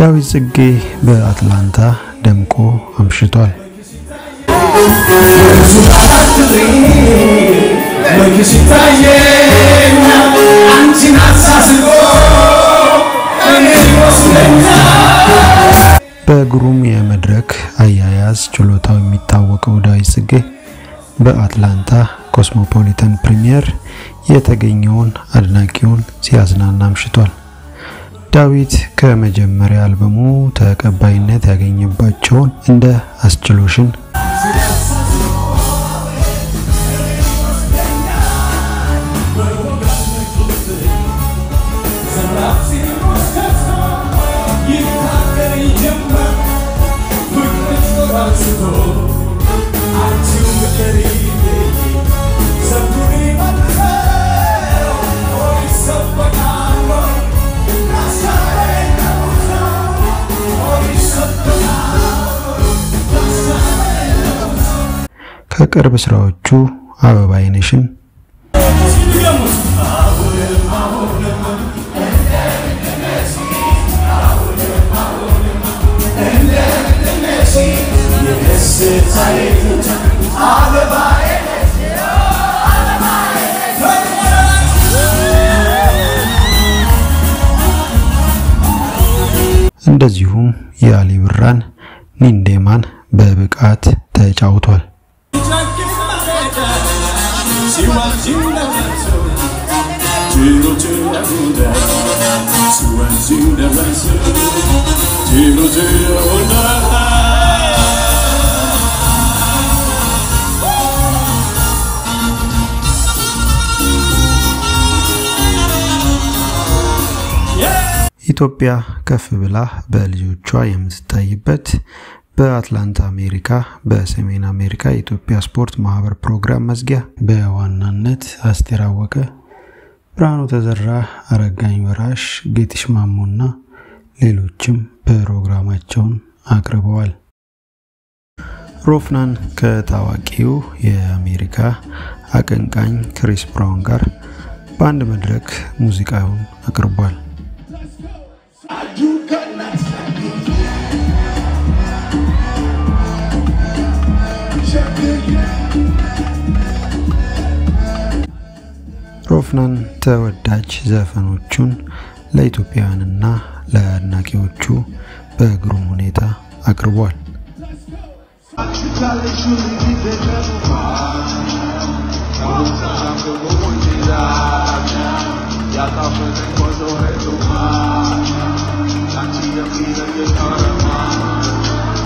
ዳዊት ጽጌ በአትላንታ ደምቆ አምሽቷል። በግሩም የመድረክ አያያዝ ችሎታው የሚታወቀው ዳዊት ጽጌ በአትላንታ ኮስሞፖሊታን ፕሪሚየር የተገኘውን አድናቂውን ሲያዝናና አምሽቷል። ዳዊት ከመጀመሪያ አልበሙ ተቀባይነት ያገኘባቸውን እንደ አስችሎሽን፣ ከቅርብ ስራዎቹ አበባ አይነሽን እንደዚሁም የአሊ ብራን ኒንዴማን በብቃት ተጫውቷል። ኢትዮጵያ ከፍ ብላ በልጆቿ የምትታይበት በአትላንታ አሜሪካ በሰሜን አሜሪካ የኢትዮጵያ ስፖርት ማህበር ፕሮግራም መዝጊያ በዋናነት አስቴር አወቀ፣ ብርሃኑ ተዘራ፣ አረጋኝ ወራሽ፣ ጌትሽ ማሞና ሌሎችም ፕሮግራማቸውን አቅርበዋል። ሮፍናን ከታዋቂው የአሜሪካ አቀንቃኝ ክሪስ ብራውን ጋር በአንድ መድረክ ሙዚቃውን አቅርቧል። ሮፍናን ተወዳጅ ዘፈኖቹን ለኢትዮጵያውያንና ለአድናቂዎቹ በግሩም ሁኔታ አቅርቧል።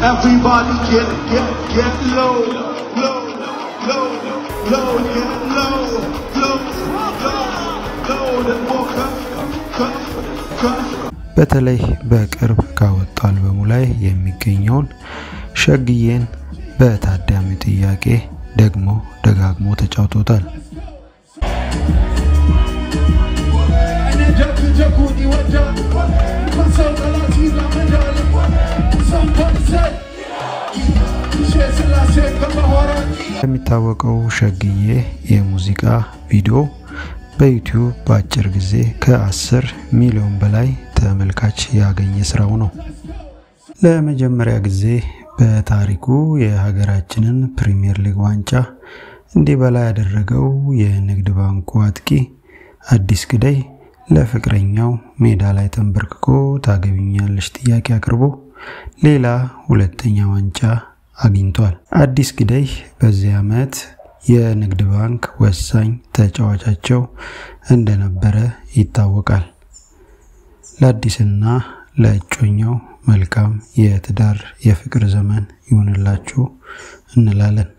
Everybody get, get, get low, low, low, low, get low, low, low, በተለይ በቅርብ ካወጣው አልበሙ ላይ የሚገኘውን ሸግዬን በታዳሚው ጥያቄ ደግሞ ደጋግሞ ተጫውቶታል። የሚታወቀው ሸግዬ የሙዚቃ ቪዲዮ በዩቲዩብ በአጭር ጊዜ ከ10 ሚሊዮን በላይ ተመልካች ያገኘ ስራው ነው። ለመጀመሪያ ጊዜ በታሪኩ የሀገራችንን ፕሪሚየር ሊግ ዋንጫ እንዲበላ ያደረገው የንግድ ባንኩ አጥቂ አዲስ ግዳይ ለፍቅረኛው ሜዳ ላይ ተንበርክኮ ታገቢኛለሽ ጥያቄ አቅርቦ ሌላ ሁለተኛ ዋንጫ አግኝቷል። አዲስ ግዳይ በዚህ ዓመት የንግድ ባንክ ወሳኝ ተጫዋቻቸው እንደነበረ ይታወቃል። ለአዲስና ለእጮኛው መልካም የትዳር የፍቅር ዘመን ይሁንላችሁ እንላለን።